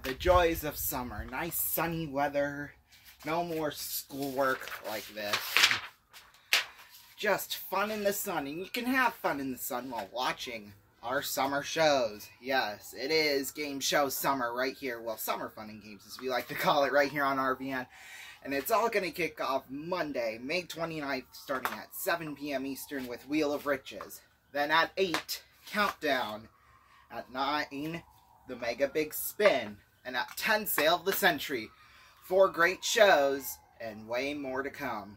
The joys of summer. Nice sunny weather. No more schoolwork like this. Just fun in the sun. And you can have fun in the sun while watching our summer shows. Yes, it is Game Show Summer right here. Well, Summer Fun and Games, as we like to call it, right here on RVN. And it's all going to kick off Monday, May 29th, starting at 7 p.m. Eastern with Wheel of Riches. Then at 8, Countdown. At 9, the Mega Big Spin. And at 10, Sale of the Century. Four great shows and way more to come.